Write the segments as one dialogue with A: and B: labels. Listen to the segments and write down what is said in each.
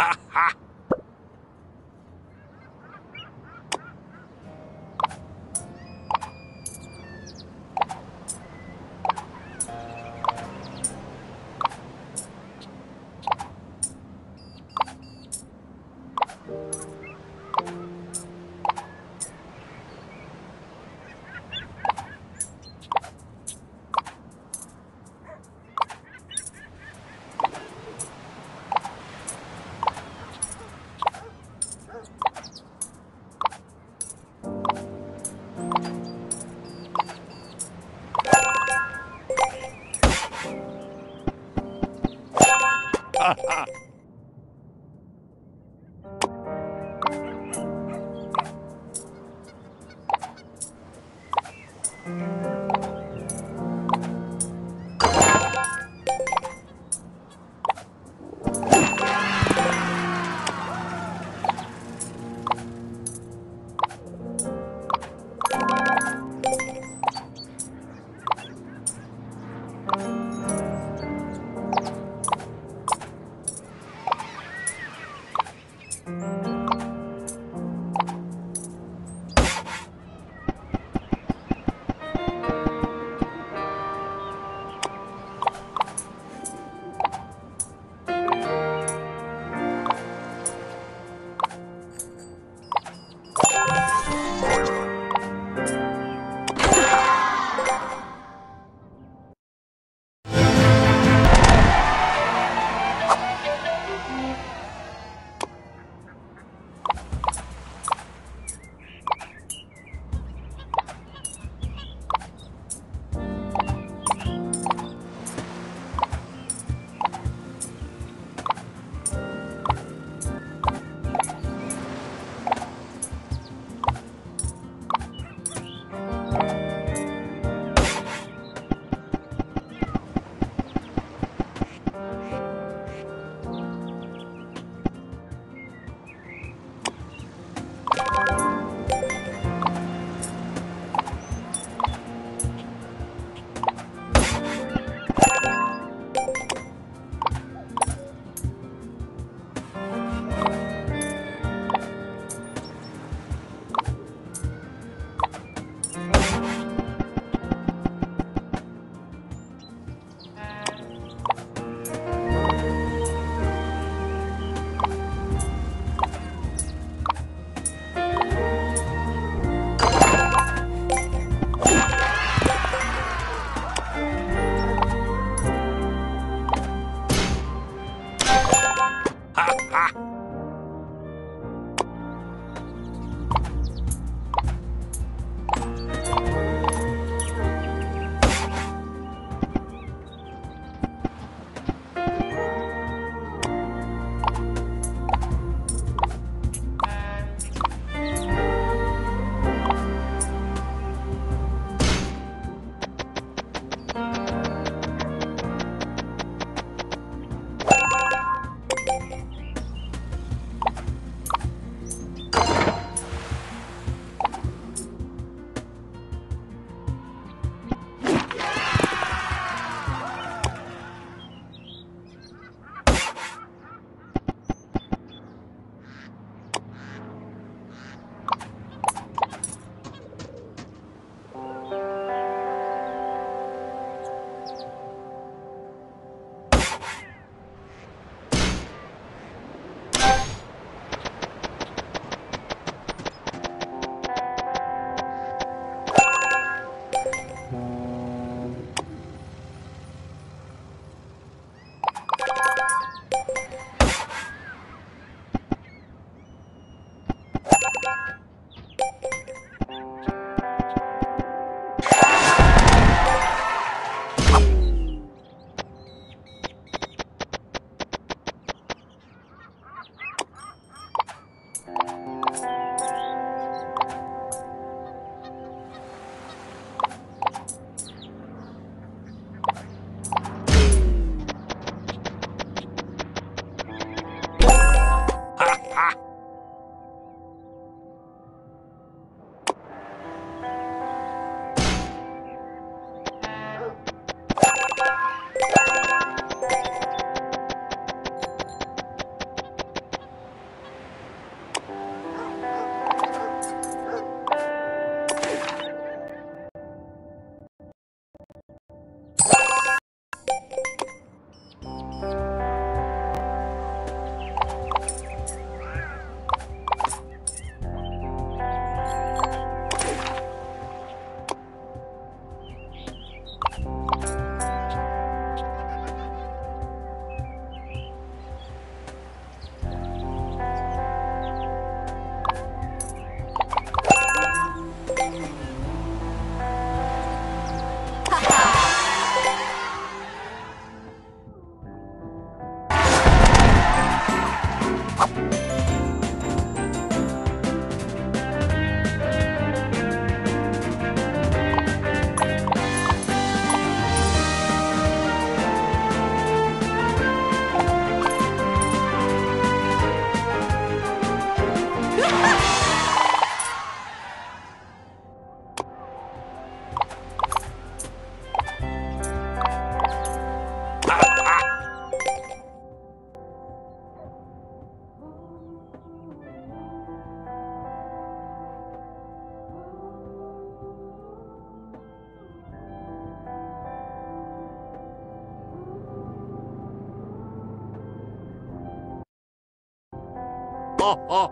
A: ha ha! life. 哈哈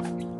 A: Thank you.